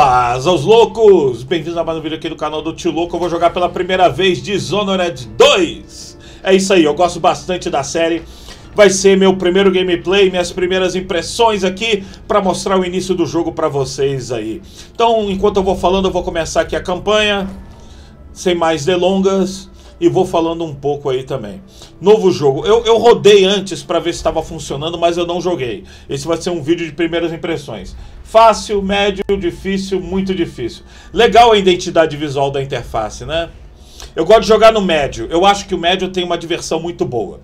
Paz aos loucos! Bem-vindos a mais um vídeo aqui do canal do Tio Louco. Eu vou jogar pela primeira vez Dishonored 2. É isso aí, eu gosto bastante da série. Vai ser meu primeiro gameplay, minhas primeiras impressões aqui para mostrar o início do jogo para vocês aí. Então, enquanto eu vou falando, eu vou começar aqui a campanha, sem mais delongas e vou falando um pouco aí também. Novo jogo. Eu, eu rodei antes para ver se estava funcionando, mas eu não joguei. Esse vai ser um vídeo de primeiras impressões. Fácil, médio, difícil, muito difícil. Legal a identidade visual da interface, né? Eu gosto de jogar no médio. Eu acho que o médio tem uma diversão muito boa.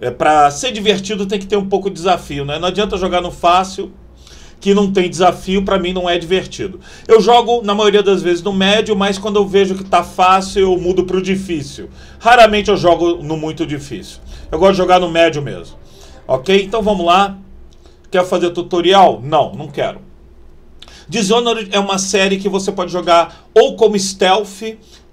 É, para ser divertido tem que ter um pouco de desafio, né? Não adianta jogar no fácil que não tem desafio, para mim não é divertido. Eu jogo, na maioria das vezes, no médio, mas quando eu vejo que tá fácil, eu mudo pro difícil. Raramente eu jogo no muito difícil. Eu gosto de jogar no médio mesmo. Ok? Então vamos lá. Quer fazer tutorial? Não, não quero. Dishonored é uma série que você pode jogar ou como stealth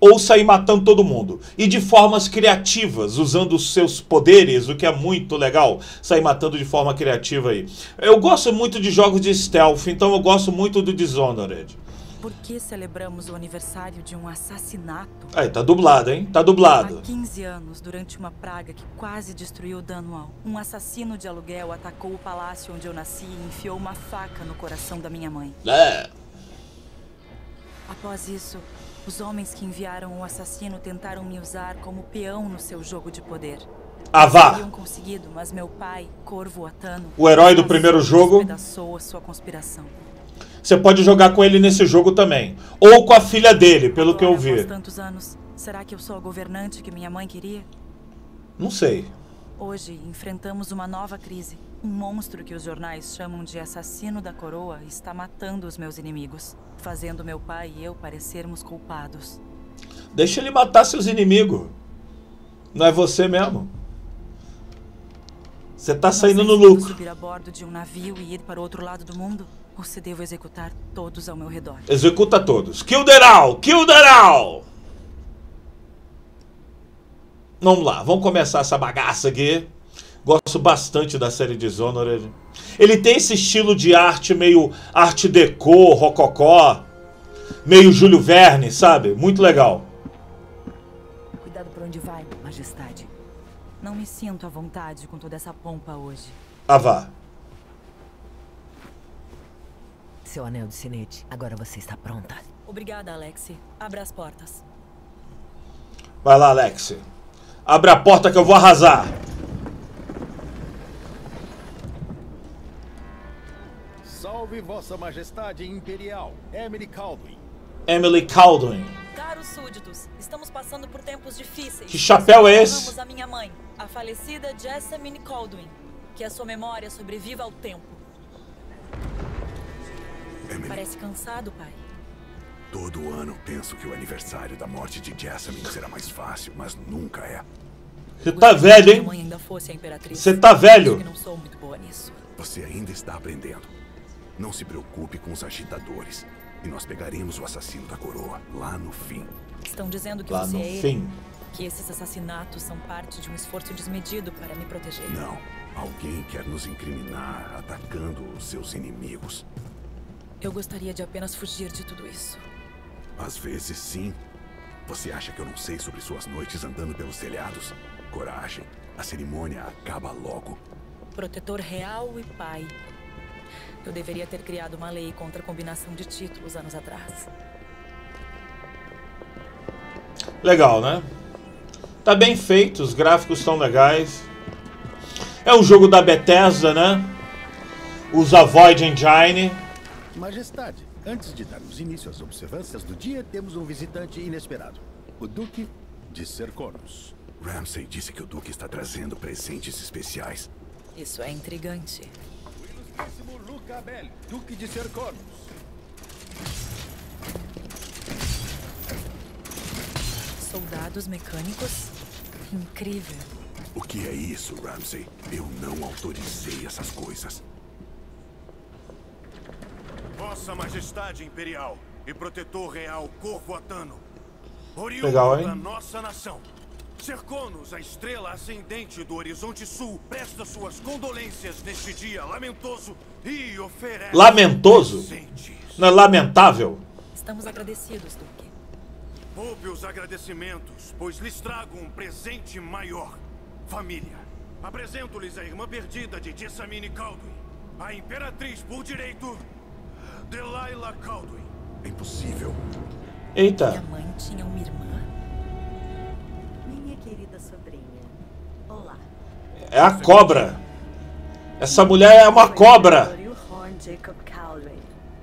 ou sair matando todo mundo. E de formas criativas, usando os seus poderes, o que é muito legal, sair matando de forma criativa aí. Eu gosto muito de jogos de stealth, então eu gosto muito do Dishonored. Por que celebramos o aniversário de um assassinato? Aí, tá dublado, hein? Tá dublado. Há 15 anos, durante uma praga que quase destruiu Dunwall, um assassino de aluguel atacou o palácio onde eu nasci e enfiou uma faca no coração da minha mãe. É. Após isso, os homens que enviaram o assassino tentaram me usar como peão no seu jogo de poder. Ah, vá. Teriam conseguido, mas meu pai, Corvo Atano, O herói do primeiro jogo. a sua conspiração. Você pode jogar com ele nesse jogo também. Ou com a filha dele, pelo que eu Agora, vi. tantos anos, será que eu sou a governante que minha mãe queria? Não sei. Hoje enfrentamos uma nova crise. Um monstro que os jornais chamam de assassino da coroa está matando os meus inimigos, fazendo meu pai e eu parecermos culpados. Deixa ele matar seus inimigos. Não é você mesmo. Você tá saindo no lucro. subir a bordo de um navio e ir para o outro lado do mundo, ou se devo executar todos ao meu redor. Executa todos. Kill them all! Kill all! Vamos lá, vamos começar essa bagaça aqui. Gosto bastante da série Dishonored. Ele tem esse estilo de arte meio arte deco, rococó, meio Júlio Verne, sabe? Muito legal. Cuidado por onde vai, majestade. Não me sinto à vontade com toda essa pompa hoje. Ah, vá. Seu anel de sinete, agora você está pronta. Obrigada, Alexi. Abra as portas. Vai lá, Alex. Abre a porta que eu vou arrasar. Salve Vossa Majestade Imperial, Emily Caldwin. Emily Caldwin. Caros súditos, estamos passando por tempos difíceis. Que chapéu é esse? A minha mãe, a falecida Jessamine Caldwin. Que a sua memória sobreviva ao tempo. Emily, Parece cansado, pai. todo ano penso que o aniversário da morte de Jessamine será mais fácil, mas nunca é. Você tá velho, hein? Minha mãe ainda fosse a imperatriz. Você tá velho. Acho que não sou muito boa nisso. Você ainda está aprendendo. Não se preocupe com os agitadores. E nós pegaremos o assassino da coroa lá no fim. Estão dizendo que Lá você no é ele. fim. Que esses assassinatos são parte de um esforço desmedido para me proteger. Não. Alguém quer nos incriminar atacando os seus inimigos. Eu gostaria de apenas fugir de tudo isso. Às vezes, sim. Você acha que eu não sei sobre suas noites andando pelos telhados? Coragem. A cerimônia acaba logo. Protetor real e pai. Eu deveria ter criado uma lei contra a combinação de títulos anos atrás. Legal, né? Tá bem feito, os gráficos estão legais. É um jogo da Bethesda, né? Usa Void Engine. Majestade, antes de darmos início às observâncias do dia, temos um visitante inesperado. O Duque de Serconos. Ramsay disse que o Duque está trazendo presentes especiais. Isso é intrigante. O ilustríssimo Luca Abel, Duque de Serconos. Soldados mecânicos? Incrível. O que é isso, Ramsay? Eu não autorizei essas coisas. Vossa Majestade Imperial e Protetor Real Corvo Atano. Oriundo Legal, hein? da nossa nação. Cerconos, a estrela ascendente do horizonte sul, presta suas condolências neste dia lamentoso e oferece Lamentoso? Não é lamentável? Estamos agradecidos, Duque. Poupe os agradecimentos, pois lhes trago um presente maior. Família. Apresento-lhes a irmã perdida de Jessamine Caldwin. A Imperatriz por direito, Delilah Caldwin. É impossível. Minha Eita. mãe tinha uma irmã. É a cobra. Essa mulher é uma cobra. E Jacob.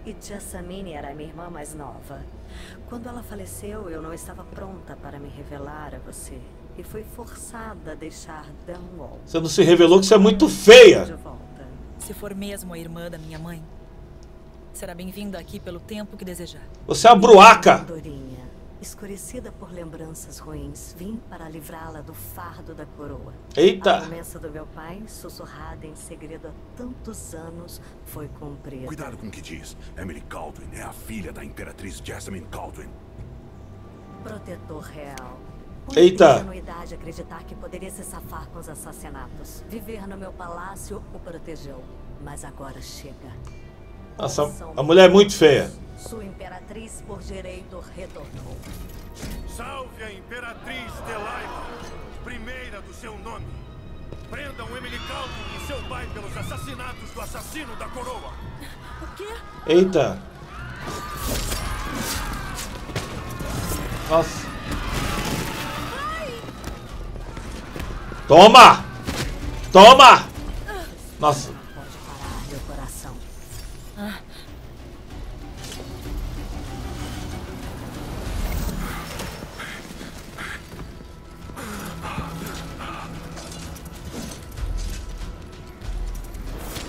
E Jessamine era a minha irmã mais nova. Quando ela faleceu, eu não estava pronta para me revelar a você. E fui forçada a deixar Dunwall. Você não se revelou que você é muito feia. Se for mesmo a irmã da minha mãe, será bem-vinda aqui pelo tempo que desejar. Você é uma bruaca. Dorinha, escurecida por lembranças ruins, vim para livrá-la do fardo da coroa. A Eita. promessa do meu pai, sussurrada em segredo há tantos anos, foi cumprida. Cuidado com o que diz. Emily Caldwin é a filha da Imperatriz Jessamine Caldwin. Protetor real. Eita. Por ingenuidade acreditar que poderia se safar com os assassinatos. Viver no meu palácio o protegeu. Mas agora chega. Nossa, a mulher é muito feia. Sua imperatriz por direito retornou. Salve a Imperatriz Delilah, primeira do seu nome. Prendam Emily Caldwin e seu pai pelos assassinatos do assassino da coroa. O quê? Eita. Nossa. Toma! Toma! Nossa.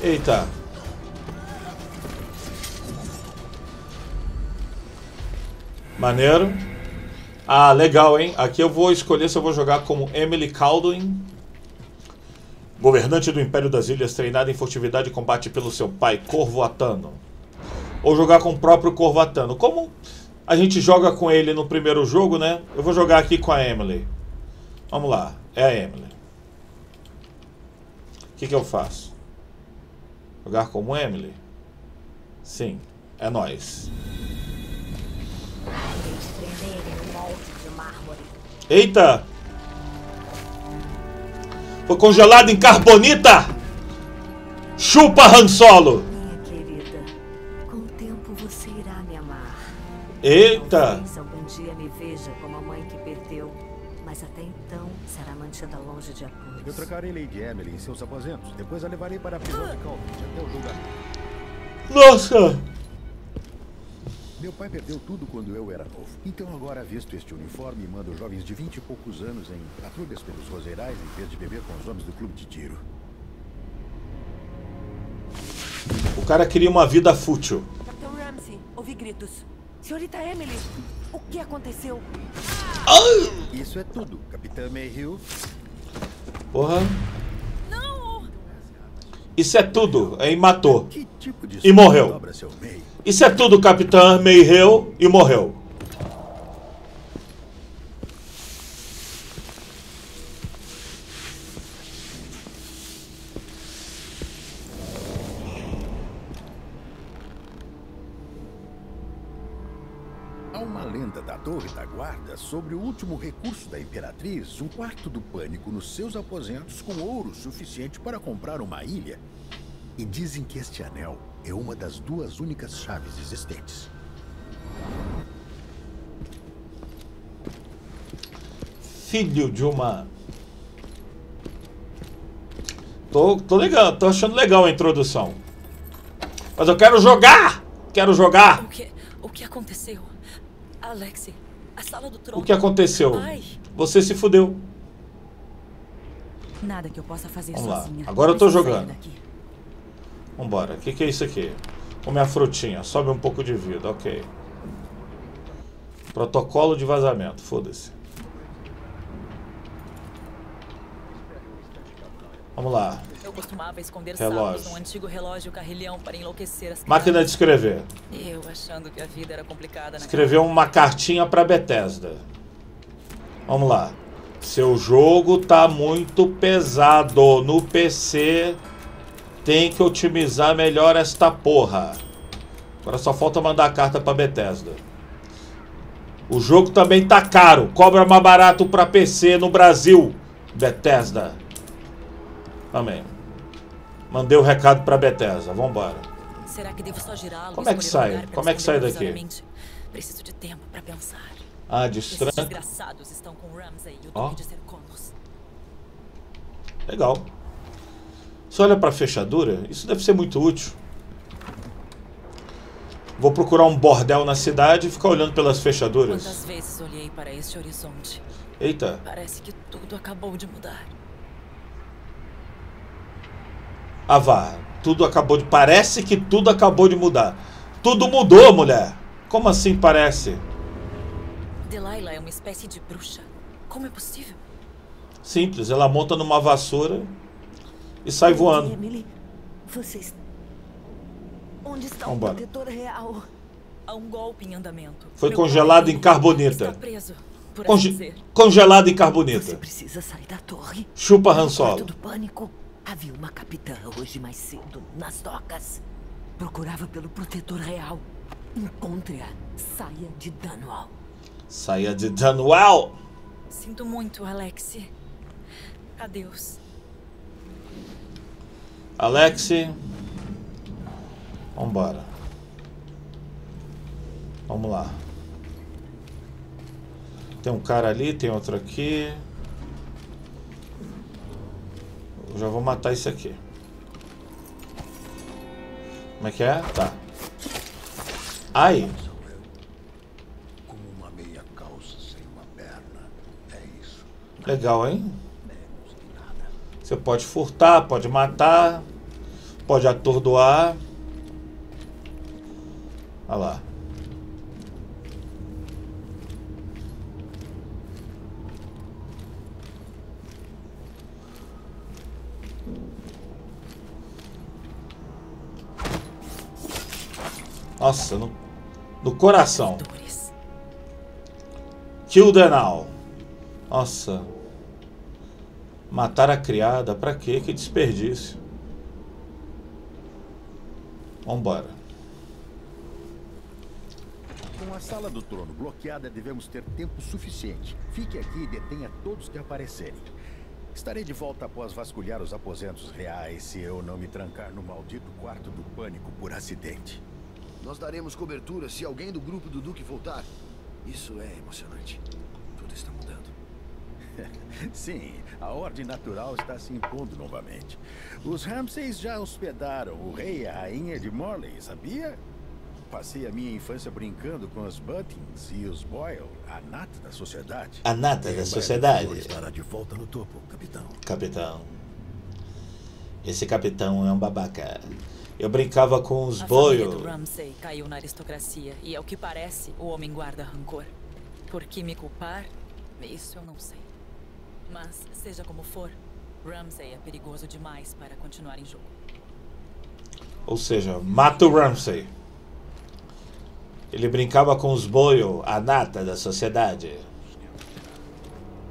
Eita. Maneiro. Ah, legal, hein? Aqui eu vou escolher se eu vou jogar como Emily Caldwin, governante do Império das Ilhas, treinada em furtividade e combate pelo seu pai, Corvo Atano. Ou jogar com o próprio Corvo Atano. Como a gente joga com ele no primeiro jogo, né? Eu vou jogar aqui com a Emily. Vamos lá, é a Emily. O que, que eu faço? Jogar como Emily? Sim, é nós. Eita! Foi congelado em carbonita! Chupa Han Solo! Minha querida, com o tempo você irá me amar. Eita! De apuros. Eu trocarei Lady Emily em seus aposentos. Depois a levarei para a prisão de Calvin até o julgamento. Nossa! Meu pai perdeu tudo quando eu era novo. Então agora visto este uniforme, mando jovens de vinte e poucos anos em patrulhas pelos roseirais em vez de beber com os homens do clube de tiro. O cara queria uma vida fútil. Capitão Ramsey, ouvi gritos. Senhorita Emily, o que aconteceu? Isso é tudo, Capitã Mayhew. Porra. Isso é tudo. Aí matou. Tipo E morreu. Isso é tudo, Capitã Mayheu e morreu. Sobre o último recurso da Imperatriz, um quarto do pânico nos seus aposentos com ouro suficiente para comprar uma ilha. E dizem que este anel é uma das duas únicas chaves existentes. Filho de uma. Tô, tô legal, tô achando legal a introdução. Mas eu quero jogar! Quero jogar! O que, o que aconteceu? Alex, O que aconteceu? Ai, Você se fudeu. nada que eu possa fazer Vamos lá. sozinha. Agora eu tô jogando. Vambora. O que, que é isso aqui? Comer a frutinha. Sobe um pouco de vida. Ok. Protocolo de vazamento. Foda-se. Vamos lá. Eu costumava esconder Relógio. antigo relógio carrilhão para enlouquecer as Máquina de escrever. Eu achando que a vida era complicada, né? Escreveu uma cartinha pra Bethesda. Vamos lá. Seu jogo tá muito pesado. No PC tem que otimizar melhor esta porra. Agora só falta mandar a carta pra Bethesda. O jogo também tá caro. Cobra mais barato pra PC no Brasil. Bethesda. Amém. Mandei o recado pra Bethesda. Vambora. Será que devo só girá-lo? Como é que um sai? Como é que sai daqui? Preciso de tempo pra pensar. Ah, destranca. desgraçados estão com Ramsay o Ó. Duque de Serconos. Legal. Você olha pra fechadura? Isso deve ser muito útil. Vou procurar um bordel na cidade e ficar olhando pelas fechaduras. Quantas vezes olhei para este horizonte? Eita. Parece que tudo acabou de mudar. Ah, vá. Tudo acabou de. Parece que tudo acabou de mudar. Tudo mudou, mulher. Como assim parece? Delilah é uma espécie de bruxa. Como é possível? Simples. Ela monta numa vassoura e sai voando. Emily, vocês. Onde está Vambora. o protetor real? Há um golpe em andamento. Foi Meu congelado pai em carbonita. Está preso, por Conge- assim. Congelado em Você carbonita. precisa sair da torre. Chupa Han Solo. do pânico, havia uma capitã hoje mais cedo, nas docas. Procurava pelo protetor real. Encontre-a. Saia de Dunwall. Saia de Dunwell. Sinto muito, Alexi. Adeus. Alex. Vambora. Vamos lá. Tem um cara ali, tem outro aqui. Eu já vou matar esse aqui. Como é que é? Tá. Ai, Como uma meia calça sem uma perna. É isso. legal, hein? Você pode furtar, pode matar, pode atordoar. Olha lá. Nossa, no, no coração. Kill. Nossa. Matar a criada, pra quê? Que desperdício. Vambora. Com a sala do trono bloqueada, devemos ter tempo suficiente. Fique aqui e detenha todos que aparecerem. Estarei de volta após vasculhar os aposentos reais se eu não me trancar no maldito quarto do pânico por acidente. Nós daremos cobertura se alguém do grupo do Duque voltar. Isso é emocionante. Tudo está mudando. Sim, a ordem natural está se impondo novamente. Os Ramsays já hospedaram o rei e a rainha de Morley, sabia? Passei a minha infância brincando com os Buttons e os Boyle, a nata da sociedade. A nata da sociedade. estará de volta no topo, capitão. Capitão. Esse capitão é um babaca. Eu brincava com os A boios. Ramsay caiu na aristocracia e, ao que parece, o homem guarda rancor. Por que me culpar? Isso eu não sei. Mas, seja como for, Ramsay é perigoso demais para continuar em jogo. Ou seja, mata o Ramsay. Ele brincava com os boios, a nata da sociedade.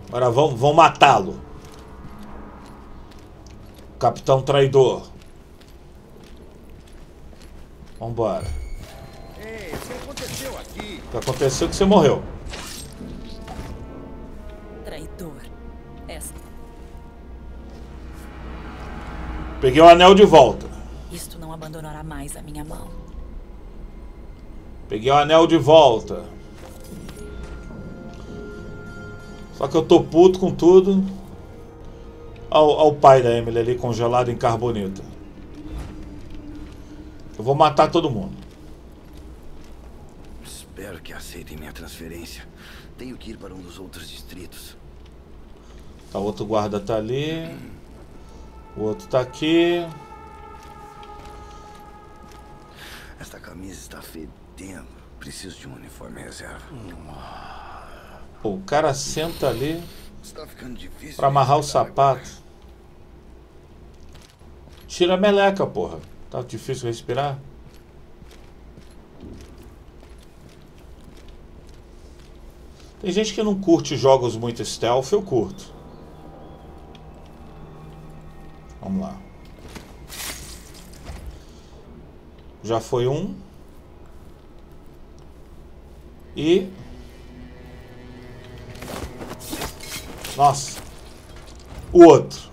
Agora vão, vão matá-lo. Capitão traidor. Vambora. Ei, o que aconteceu aqui? O que aconteceu é que você morreu. Traidor. Esta. Peguei o anel de volta. Isto não abandonará mais a minha mão. Peguei o anel de volta. Só que eu tô puto com tudo. Ao, ao pai da Emily ali congelado em carbonita. Eu vou matar todo mundo. Espero que aceitem minha transferência. Tenho que ir para um dos outros distritos. Tá, outro guarda tá ali. O outro tá aqui. Esta camisa está fedendo. Preciso de um uniforme reserva. Pô, o cara senta ali Está ficando difícil. pra amarrar o respirar sapato. Tira a meleca, porra. Tá difícil respirar? Tem gente que não curte jogos muito stealth, eu curto. Vamos lá. Já foi um. E... Nossa. O outro.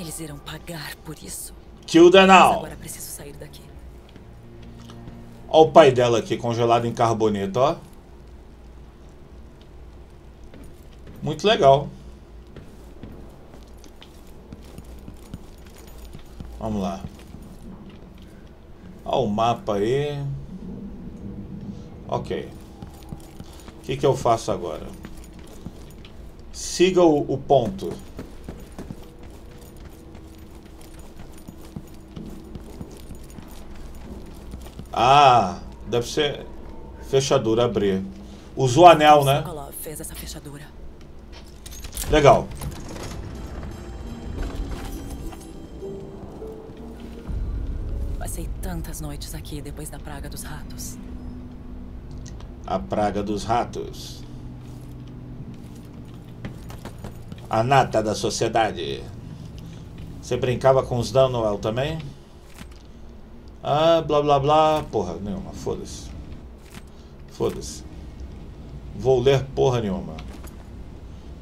Eles irão pagar por isso. Mas now. agora preciso sair daqui. Ó o pai dela aqui, congelado em carboneto, ó. Muito legal. Vamos lá. Ó o mapa aí. Ok. O que, que eu faço agora? Siga o, o ponto. Ah, deve ser fechadura abrir. Usou anel, né? Legal. Passei tantas noites aqui depois da praga dos ratos. A praga dos ratos. A nata da sociedade. Você brincava com os Dunwell também? Ah, blá blá blá. Porra nenhuma, foda-se. Foda-se. Vou ler porra nenhuma.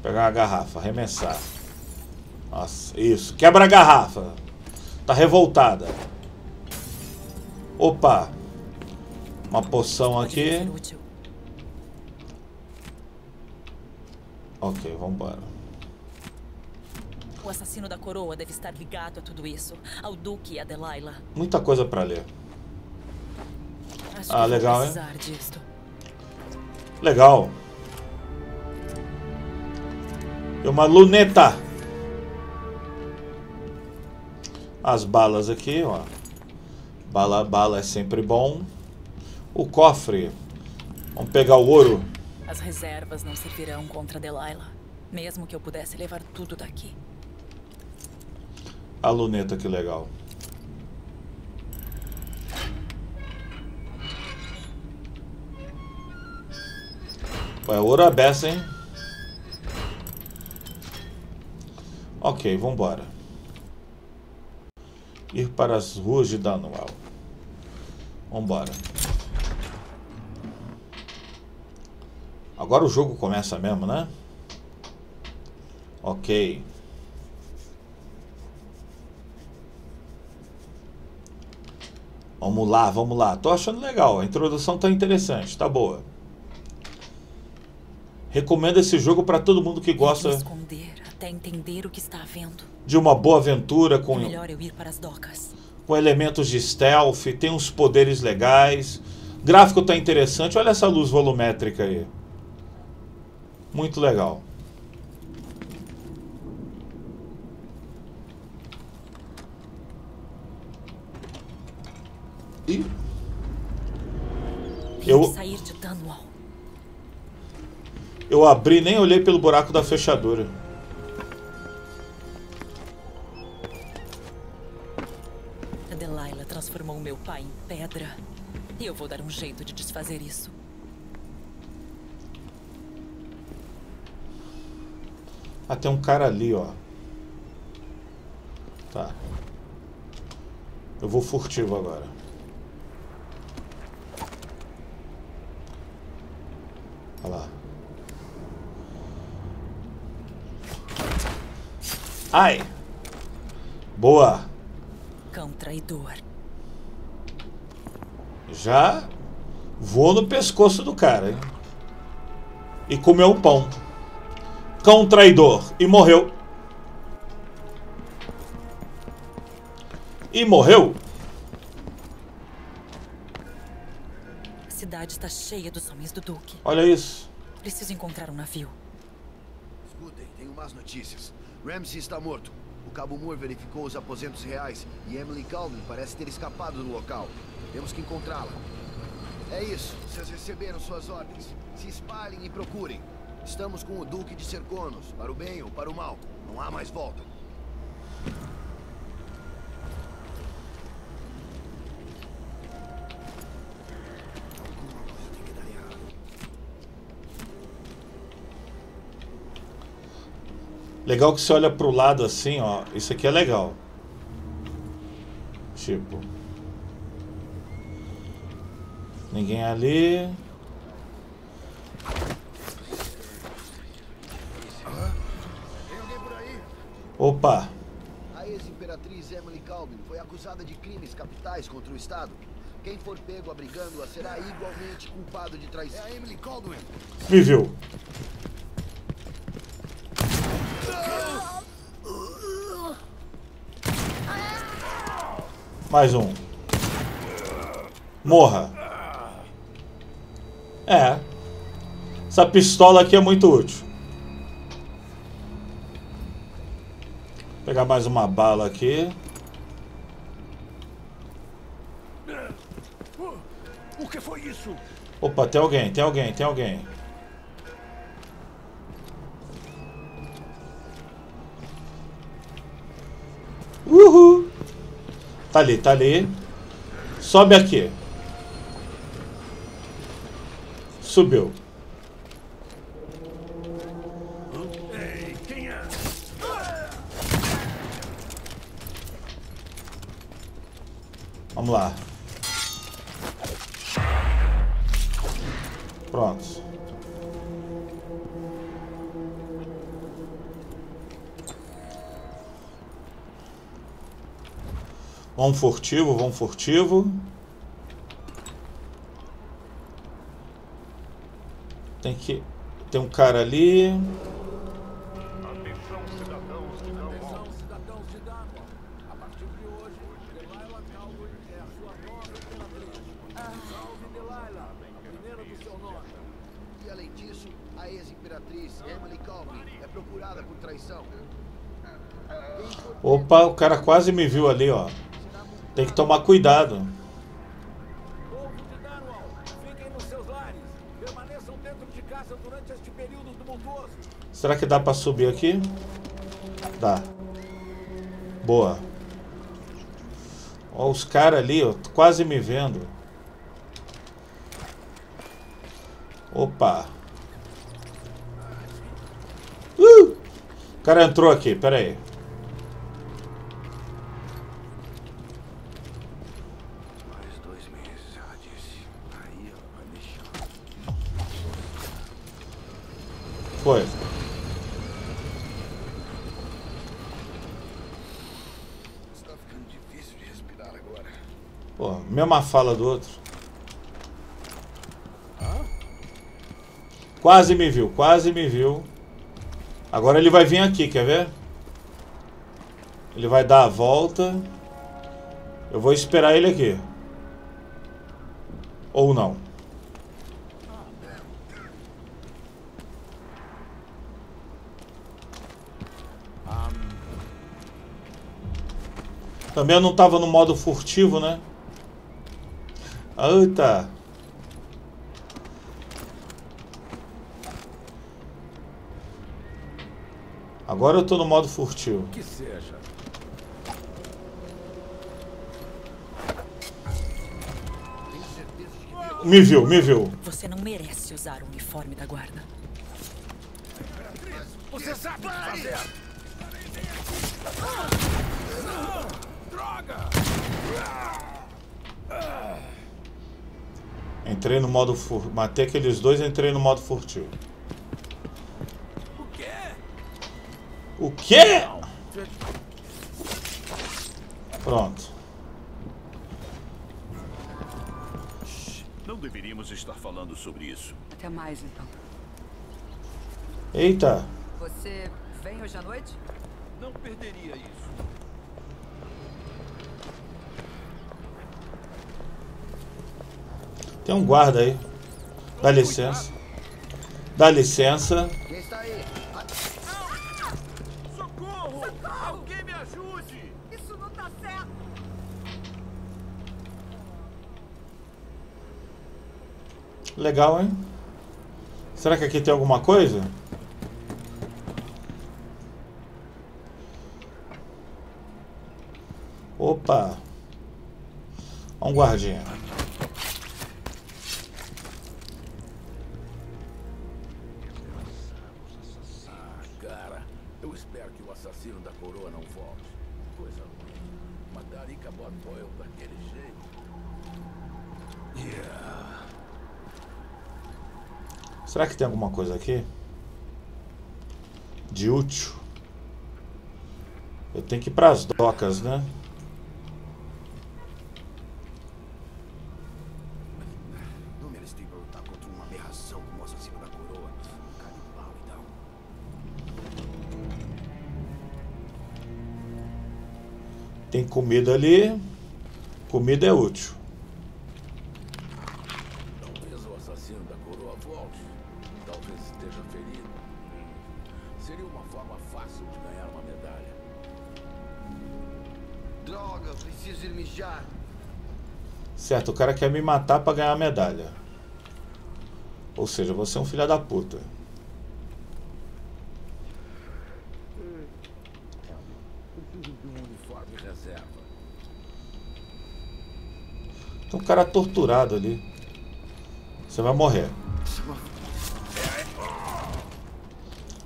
Pegar uma garrafa, arremessar. Nossa, isso. Quebra a garrafa. Tá revoltada. Opa. Uma poção aqui. Ok, vambora. O assassino da coroa deve estar ligado a tudo isso. Ao Duque e a Delilah. Muita coisa pra ler. Acho Ah, legal, hein? disto. Legal. E uma luneta. As balas aqui, ó. Bala, bala é sempre bom. O cofre. Vamos pegar o ouro. As reservas não servirão contra Delilah. Mesmo que eu pudesse levar tudo daqui. A luneta, que legal. É ouro a beça, hein? Ok, vambora. Ir para as ruas de Dunwell. Vambora. Agora o jogo começa mesmo, né? Ok. Vamos lá, vamos lá. Tô achando legal. A introdução tá interessante, tá boa. Recomendo esse jogo para todo mundo que gosta esconder até entender o que está havendo. de uma boa aventura É com, docas. com elementos de stealth, tem uns poderes legais. Gráfico tá interessante. Olha essa luz volumétrica aí. Muito legal. E Tenho Eu- sair de Dunwall. eu abri nem olhei pelo buraco da fechadura. A Delilah transformou meu pai em pedra. E eu vou dar um jeito de desfazer isso. Ah, tem um cara ali, ó. Tá. Eu vou furtivo agora. Olha lá. Ai! Boa! Cão traidor. Já voou no pescoço do cara, hein? E comeu um pão. Cão traidor. E morreu. E morreu? Cidade está cheia dos homens do Duque. Olha isso. Preciso encontrar um navio. Escutem, tenho más notícias. Ramsey está morto. O Cabo Moore verificou os aposentos reais e Emily Calvin parece ter escapado do local. Temos que encontrá-la. É isso, vocês receberam suas ordens. Se espalhem e procurem. Estamos com o Duque de Serconos, para o bem ou para o mal. Não há mais volta. Alguma coisa tem que dar errado. Legal que você olha pro lado assim, ó. Isso aqui é legal. Tipo. Ninguém ali. Opa! A ex-imperatriz Emily Calvin foi acusada de crimes capitais contra o Estado. Quem for pego abrigando-a será igualmente culpado de traição. É a Emily Caldwell. Me viu. Mais um. Morra. É. Essa pistola aqui é muito útil. Vou pegar mais uma bala aqui. O que foi isso? Opa, tem alguém, tem alguém, tem alguém. Tá ali, tá ali. Sobe aqui. Subiu. Vamos lá. A ex-imperatriz Emily Calvin é procurada por traição. Quem for Opa, o cara quase me viu ali, ó. Tem que tomar cuidado. Será que dá pra subir aqui? Dá. Boa. Ó, os caras ali, ó, quase me vendo. Opa. Uh! O cara entrou aqui, pera aí. Mais dois meses, ela disse. Aí ela vai deixar. Foi. Está ficando difícil de respirar agora. Pô, mesma fala do outro. Quase me viu, quase me viu. Agora ele vai vir aqui, quer ver? Ele vai dar a volta. Eu vou esperar ele aqui. Ou não. Também eu não tava no modo furtivo, né? Eita. Agora eu tô no modo furtivo. Que seja. Me viu, me viu. Você não merece usar o uniforme da guarda. Você sabe o que fazer. Droga! Entrei no modo furtivo. Matei aqueles dois e entrei no modo furtivo. O quê? O quê? Pronto. Deveríamos estar falando sobre isso. Até mais, então. Eita. Você vem hoje à noite? Não perderia isso. Tem um guarda aí. Dá licença. Dá licença. Quem está aí? Legal, hein? Será que aqui tem alguma coisa? Opa! Um guardinha. Será que tem alguma coisa aqui? De útil? Eu tenho que ir para as docas, né? Não mereci lutar contra uma aberração como o assassino da coroa. Um canibal e tal. Tem comida ali. Comida é útil. Certo, o cara quer me matar pra ganhar a medalha. Ou seja, você é um filho da puta. Um. Tem um cara torturado ali. Você vai morrer.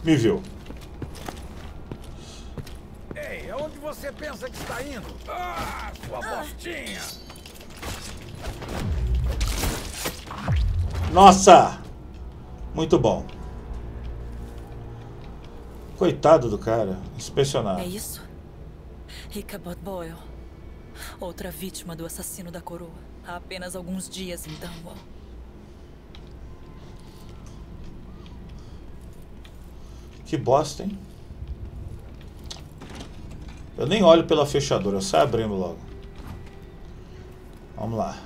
Me viu. Ei, aonde você pensa que está indo? Ah, sua bostinha! Nossa! Muito bom. Coitado do cara. Inspecionado. É isso? Ichabod Boyle. Outra vítima do assassino da coroa. Há apenas alguns dias em Dunwall. Que bosta, hein? Eu nem olho pela fechadura, eu saio abrindo logo. Vamos lá.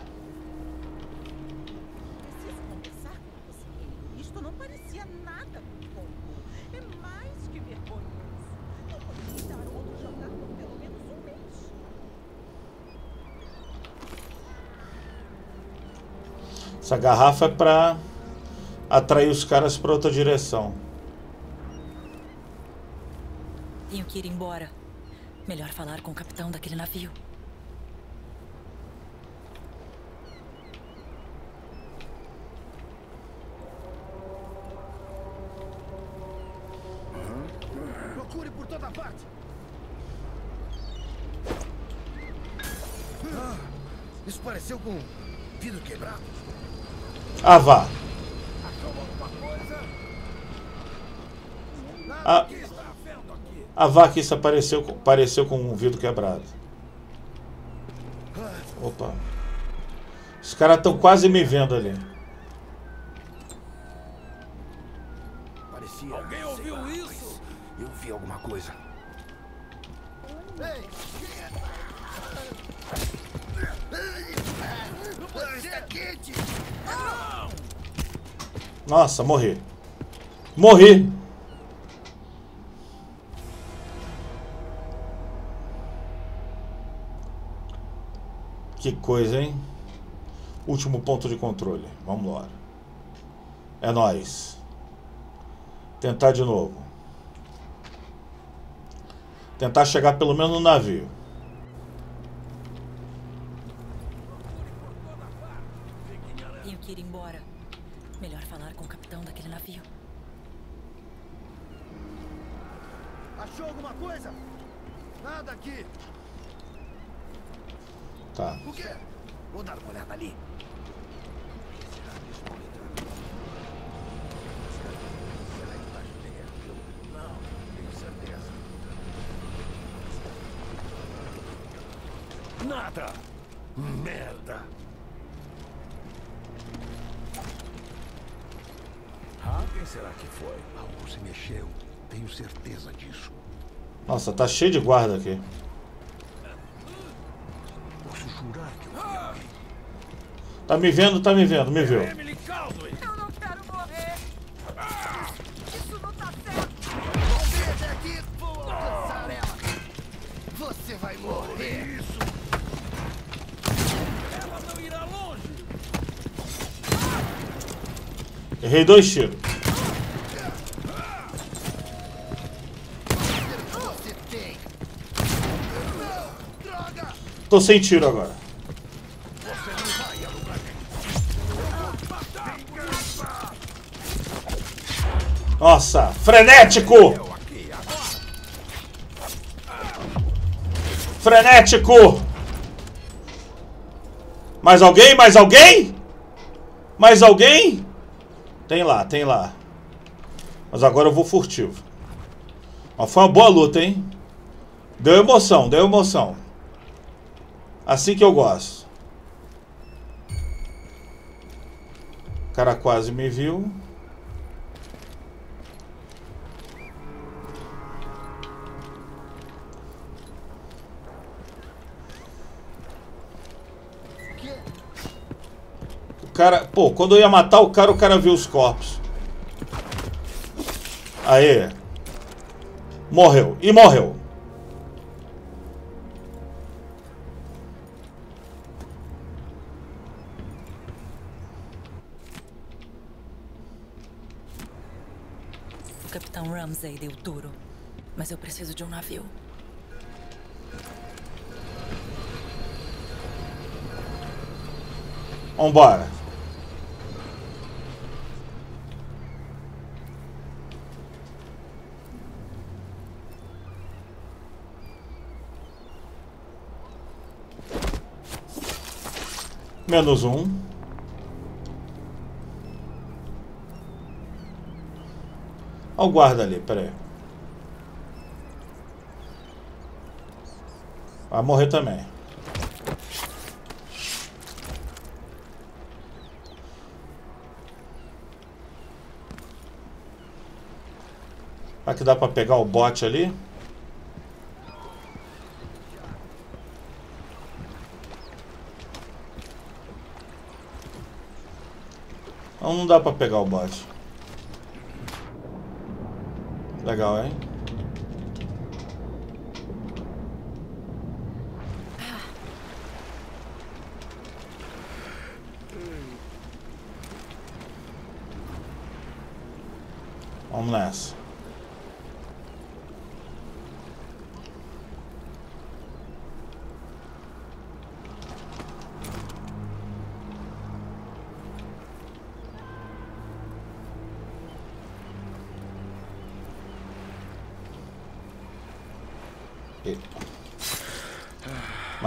Preciso conversar com você. Isto não parecia nada bom. É mais que vergonhoso. Não poderia dar outro jantar por pelo menos um mês. Essa garrafa é pra atrair os caras pra outra direção. Tenho que ir embora. Melhor falar com o capitão daquele navio. Procure por toda parte. Ah, isso pareceu com vidro quebrado. Ah, vá. Achou alguma coisa? Ah, O que está vendo aqui? a vaquista apareceu, apareceu com um vidro quebrado. Opa. Os caras estão quase me vendo ali. Nossa, morri. Morri. Que coisa, hein? Último ponto de controle. Vamos lá. É nóis. Tentar de novo. Tentar chegar pelo menos no navio. Tenho que ir embora. Melhor falar com o capitão daquele navio. Achou alguma coisa? Nada aqui. Tá. O quê? Vou dar uma olhada ali. Não, tenho certeza. Nada! Merda! Ah, quem será que foi? Algo se mexeu. Tenho certeza disso. Nossa, tá cheio de guarda aqui. Posso jurar que eu vi alguém. Tá me vendo, tá me vendo, me viu. Emily Caldwell! Eu Tô sem tiro agora. Nossa, frenético! Frenético! Mais alguém? Mais alguém? Mais alguém? Tem lá, tem lá. Mas agora eu vou furtivo. Mas foi uma boa luta, hein? Deu emoção, deu emoção. Assim que eu gosto. O cara quase me viu. O cara, pô, quando eu ia matar o cara, o cara viu os corpos. Aê. Morreu. E morreu. Capitão Ramsay deu duro. Mas eu preciso de um navio. Vambora. Menos um. Olha o guarda ali, peraí. Vai morrer também. Será que dá pra pegar o bote ali? Não, não dá pra pegar o bote. Legal, hein? Vamos nessa.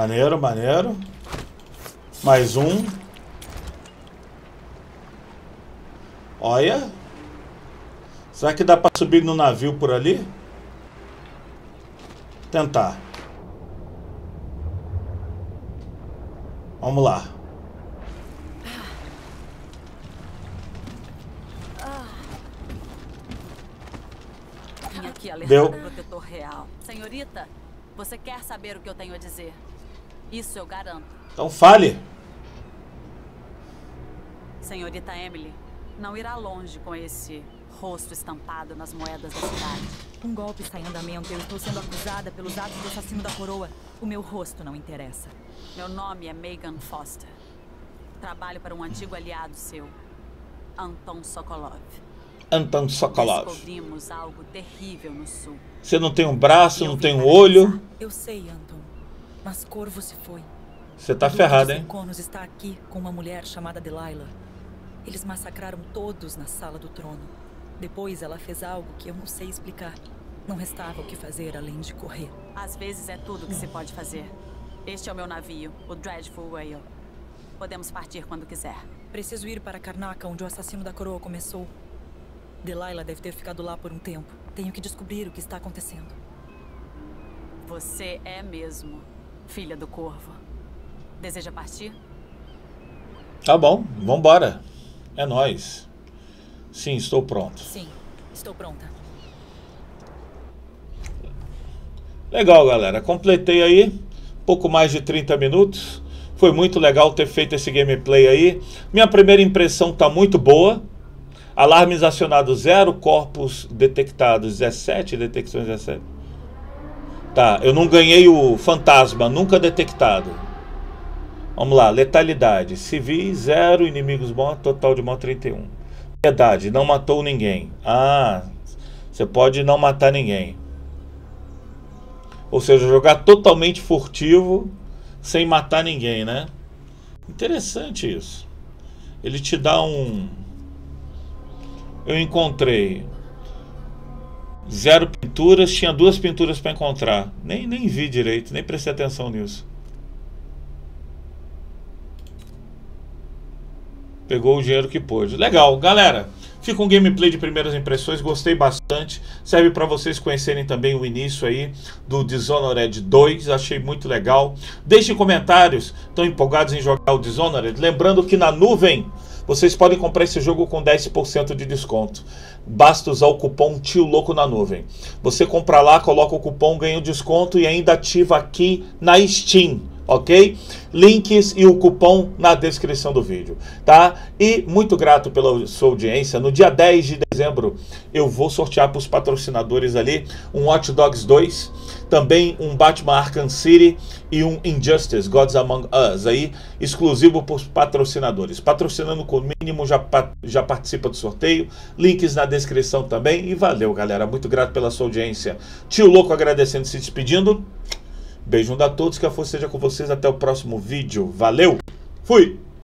Maneiro, maneiro. Mais um. Olha. Será que dá pra subir no navio por ali? Tentar. Vamos lá. Deu. o protetor real. Senhorita, você quer saber o que eu tenho a dizer? Isso eu garanto. Então fale. Senhorita Emily, não irá longe com esse rosto estampado nas moedas da cidade. Um golpe está em andamento. Eu estou sendo acusada pelos atos do assassino da coroa. O meu rosto não interessa. Meu nome é Megan Foster. Trabalho para um antigo aliado seu, Anton Sokolov. Anton Sokolov. Descobrimos algo terrível no sul. Você não tem um braço, não tem um olho. Eu sei, Anton. Mas Corvo se foi. Você tá ferrado, de hein? Serconos está aqui com uma mulher chamada Delilah. Eles massacraram todos na sala do trono. Depois ela fez algo que eu não sei explicar. Não restava o que fazer além de correr. Às vezes é tudo que se pode fazer. Este é o meu navio, o Dreadful Whale. Podemos partir quando quiser. Preciso ir para Karnaca, onde o assassino da coroa começou. Delilah deve ter ficado lá por um tempo. Tenho que descobrir o que está acontecendo. Você é mesmo filha do Corvo. Deseja partir? Tá bom, vambora. É nóis. Sim, estou pronto. Sim, estou pronta. Legal, galera. Completei aí. Pouco mais de 30 minutos. Foi muito legal ter feito esse gameplay aí. Minha primeira impressão tá muito boa. Alarmes acionados zero, corpos detectados 17, detecções 17. Tá, eu não ganhei o fantasma, nunca detectado. Vamos lá, letalidade. Civis, zero, inimigos mortos, total de morte 31. Piedade, não matou ninguém. Ah, você pode não matar ninguém. Ou seja, jogar totalmente furtivo, sem matar ninguém, né? Interessante isso. Ele te dá um. Eu encontrei zero pinturas, tinha duas pinturas para encontrar. Nem, nem vi direito, nem prestei atenção nisso. Pegou o dinheiro que pôde. Legal, galera. Fica um gameplay de primeiras impressões, gostei bastante. Serve para vocês conhecerem também o início aí do Dishonored 2, achei muito legal. Deixem comentários, estão empolgados em jogar o Dishonored? Lembrando que na nuvem vocês podem comprar esse jogo com 10% de desconto. Basta usar o cupom Tio Louco na nuvem. Você compra lá, coloca o cupom, ganha o desconto e ainda ativa aqui na Steam ok? Links e o cupom na descrição do vídeo, tá? E muito grato pela sua audiência. No dia 10 de dezembro eu vou sortear para os patrocinadores ali um Hot Dogs 2, também um Batman Arkham City e um Injustice Gods Among Us aí, exclusivo para os patrocinadores. Patrocinando com o mínimo já, já participa do sorteio. Links na descrição também. E valeu, galera. Muito grato pela sua audiência. Tio Louco agradecendo e se despedindo. Beijo a todos, que a força seja com vocês. Até o próximo vídeo. Valeu! Fui!